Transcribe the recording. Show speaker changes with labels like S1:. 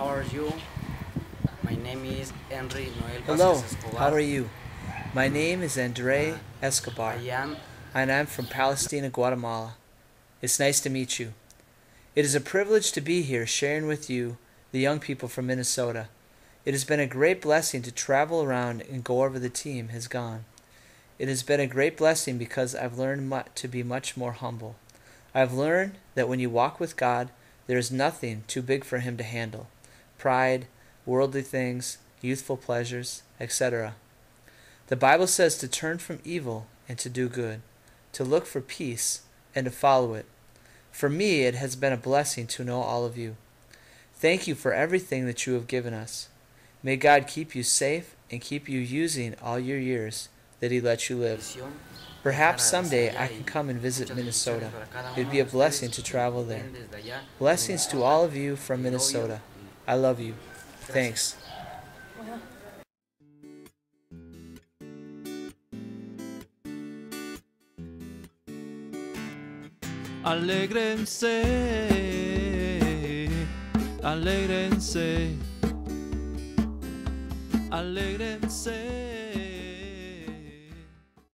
S1: how are you? My name is Henry Noel
S2: Hello,
S1: Escobar.
S2: how are you? My name is Endrei uh, Escobar,
S1: I am
S2: and I'm from Palestina, Guatemala. It's nice to meet you. It is a privilege to be here sharing with you, the young people from Minnesota. It has been a great blessing to travel around and go over the team has gone. It has been a great blessing because I've learned to be much more humble. I've learned that when you walk with God, there is nothing too big for Him to handle pride, worldly things, youthful pleasures, etc. The Bible says to turn from evil and to do good, to look for peace and to follow it. For me, it has been a blessing to know all of you. Thank you for everything that you have given us. May God keep you safe and keep you using all your years that He lets you live. Perhaps someday I can come and visit Minnesota.
S1: cada
S2: It'd be a blessing to travel there. Blessings to all of you from Minnesota. I love you. Thanks.
S3: Alégrense, alégrense, alégrense.